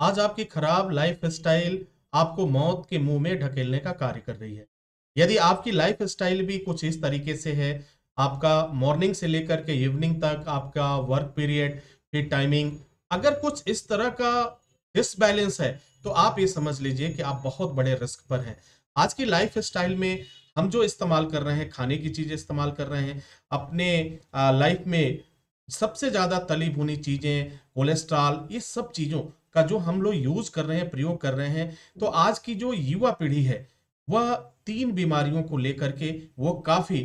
आज आपकी खराब लाइफ स्टाइल आपको मौत के मुँह में ढकेलने का कार्य कर रही है। यदि आपकी लाइफ स्टाइल भी कुछ इस तरीके से है, आपका मॉर्निंग से लेकर के इवनिंग तक, आपका वर्क पीरियड फिर टाइमिंग अगर कुछ इस तरह का डिसबैलेंस है तो आप ये समझ लीजिए कि आप बहुत बड़े रिस्क पर हैं। आज की लाइफ स्टाइल में हम जो इस्तेमाल कर रहे हैं, खाने की चीज़ें इस्तेमाल कर रहे हैं, अपने लाइफ में सबसे ज़्यादा तली भुनी चीज़ें कोलेस्ट्रॉल ये सब चीज़ों का जो हम लोग यूज़ कर रहे हैं, प्रयोग कर रहे हैं तो आज की जो युवा पीढ़ी है, वह तीन बीमारियों को लेकर के वो काफ़ी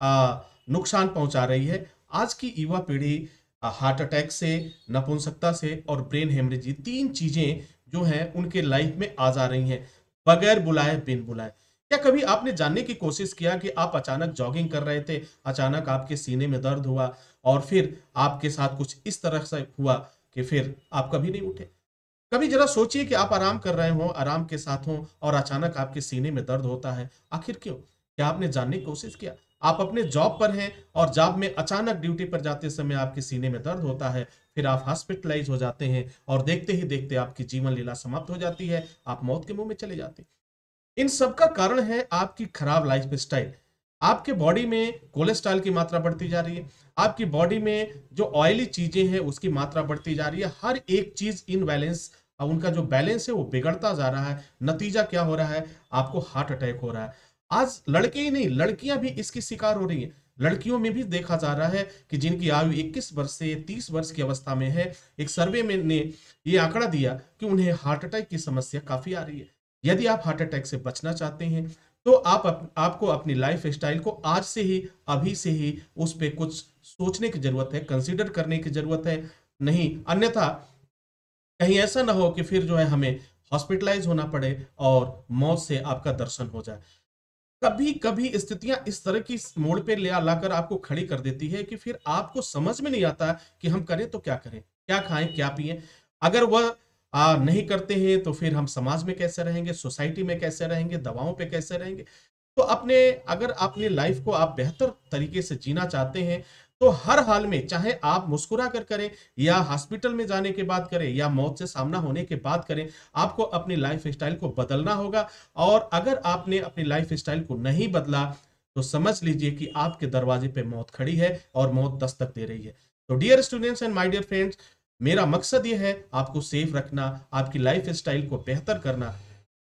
नुकसान पहुँचा रही है। आज की युवा पीढ़ी हार्ट अटैक से, नपुंसकता से और ब्रेन हेमरेज ये तीन चीज़ें जो हैं, उनके लाइफ में आ जा रही हैं, बगैर बुलाए, बिन बुलाए। क्या कभी आपने जानने की कोशिश किया कि आप अचानक जॉगिंग कर रहे थे, अचानक आपके सीने में दर्द हुआ और फिर आपके साथ कुछ इस तरह से हुआ कि फिर आप कभी नहीं उठे? कभी जरा सोचिए कि आप आराम कर रहे हो, आराम के साथ हो और अचानक आपके सीने में दर्द होता है। आखिर क्यों? क्या आपने जानने की कोशिश किया? आप अपने जॉब पर हैं और जॉब में अचानक ड्यूटी पर जाते समय आपके सीने में दर्द होता है, फिर आप हॉस्पिटलाइज हो जाते हैं और देखते ही देखते आपकी जीवन लीला समाप्त हो जाती है, आप मौत के मुँह में चले जाते हैं। इन सब का कारण है आपकी खराब लाइफ स्टाइल आपके बॉडी में कोलेस्ट्रॉल की मात्रा बढ़ती जा रही है। आपकी बॉडी में जो ऑयली चीज़ें हैं, उसकी मात्रा बढ़ती जा रही है। हर एक चीज़ इन बैलेंस अब उनका जो बैलेंस है वो बिगड़ता जा रहा है नतीजा क्या हो रहा है? आपको हार्ट अटैक हो रहा है। आज लड़के ही नहीं लड़कियाँ भी इसकी शिकार हो रही हैं। लड़कियों में भी देखा जा रहा है कि जिनकी आयु 21 वर्ष से 30 वर्ष की अवस्था में है एक सर्वे में ने ये आंकड़ा दिया कि उन्हें हार्ट अटैक की समस्या काफ़ी आ रही है। यदि आप हार्ट अटैक से बचना चाहते हैं तो आप अप, आपको अपनी लाइफ स्टाइल को आज से ही अभी से ही उस पर कुछ सोचने की ज़रूरत है कंसिडर करने की ज़रूरत है। नहीं अन्यथा कहीं ऐसा ना हो कि फिर जो है हमें हॉस्पिटलाइज होना पड़े और मौत से आपका दर्शन हो जाए। कभी कभी स्थितियाँ इस तरह की मोड़ पे ले लाकर आपको खड़ी कर देती है कि फिर आपको समझ में नहीं आता कि हम करें तो क्या करें क्या खाएँ क्या पिए। अगर वह आ, नहीं करते हैं तो फिर हम समाज में कैसे रहेंगे सोसाइटी में कैसे रहेंगे दवाओं पे कैसे रहेंगे? तो अपने, अगर अपनी लाइफ को आप बेहतर तरीके से जीना चाहते हैं तो हर हाल में चाहे आप मुस्कुरा कर करें, या हॉस्पिटल में जाने के बाद करें, या मौत से सामना होने के बाद करें, आपको अपनी लाइफ स्टाइल को बदलना होगा। और अगर आपने अपनी लाइफ स्टाइल को नहीं बदला तो समझ लीजिए कि आपके दरवाजे पे मौत खड़ी है और मौत दस्तक दे रही है। तो dear students and my dear friends मेरा मकसद ये है आपको सेफ़ रखना, आपकी लाइफ स्टाइल को बेहतर करना।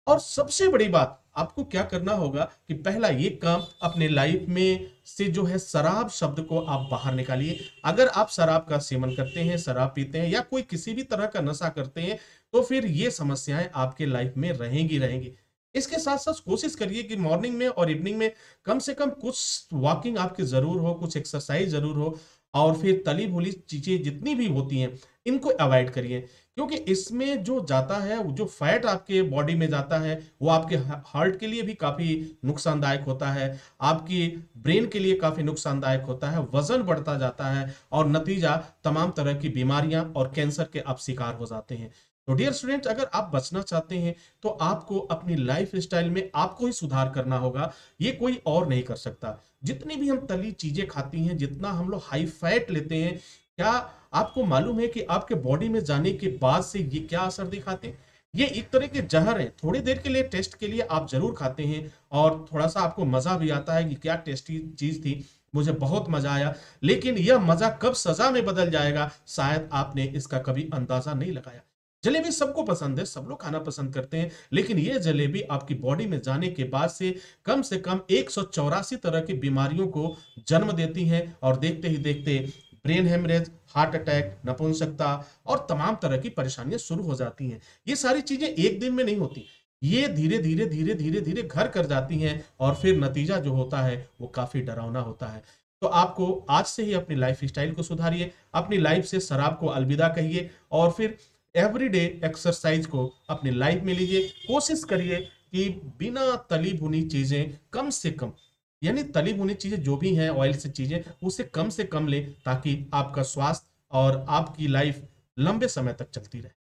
और सबसे बड़ी बात आपको क्या करना होगा कि पहला ये काम अपने लाइफ में से जो है शराब शब्द को आप बाहर निकालिए। अगर आप शराब का सेवन करते हैं, शराब पीते हैं या कोई किसी भी तरह का नशा करते हैं तो फिर ये समस्याएँ आपके लाइफ में रहेंगी रहेंगी। इसके साथ साथ कोशिश करिए कि मॉर्निंग में और इवनिंग में कम से कम कुछ वॉकिंग आपकी ज़रूर हो, कुछ एक्सरसाइज ज़रूर हो और फिर तली भुली चीज़ें जितनी भी होती हैं, इनको अवॉइड करिए। क्योंकि इसमें जो जाता है जो फैट आपके बॉडी में जाता है, वो आपके हार्ट के लिए भी काफ़ी नुकसानदायक होता है। आपकी ब्रेन के लिए काफ़ी नुकसानदायक होता है। वज़न बढ़ता जाता है और नतीजा तमाम तरह की बीमारियाँ और कैंसर के आप शिकार हो जाते हैं। तो डियर स्टूडेंट अगर आप बचना चाहते हैं तो आपको अपनी लाइफ स्टाइल में आपको ही सुधार करना होगा। ये कोई और नहीं कर सकता। जितनी भी हम तली चीज़ें खाती हैं, जितना हम लोग हाई फैट लेते हैं क्या आपको मालूम है कि आपके बॉडी में जाने के बाद से ये क्या असर दिखाते हैं? ये एक तरह के जहर है। थोड़ी देर के लिए टेस्ट के लिए आप ज़रूर खाते हैं और थोड़ा सा आपको मज़ा भी आता है कि क्या टेस्टी चीज़ थी। मुझे बहुत मज़ा आया। लेकिन यह मज़ा कब सजा में बदल जाएगा? शायद आपने इसका कभी अंदाज़ा नहीं लगाया। जलेबी सबको पसंद है, सब लोग खाना पसंद करते हैं, लेकिन ये जलेबी आपकी बॉडी में जाने के बाद से कम से कम एक सौ चौरासी तरह की बीमारियों को जन्म देती हैं और देखते ही देखते ब्रेन हेमरेज, हार्ट अटैक, नपुंसकता और तमाम तरह की परेशानियाँ शुरू हो जाती हैं। ये सारी चीज़ें एक दिन में नहीं होती। ये धीरे धीरे धीरे धीरे धीरे घर कर जाती हैं और फिर नतीजा जो होता है, वो काफ़ी डरावना होता है। तो आपको आज से ही अपनी लाइफ स्टाइल को सुधारिए, अपनी लाइफ से शराब को अलविदा कहिए और फिर एवरीडे एक्सरसाइज को अपनी लाइफ में लीजिए। कोशिश करिए कि बिना तली भुनी चीज़ें कम से कम यानी तली भुनी चीज़ें जो भी हैं ऑयल से चीज़ें, उसे कम से कम लें ताकि आपका स्वास्थ्य और आपकी लाइफ लंबे समय तक चलती रहे।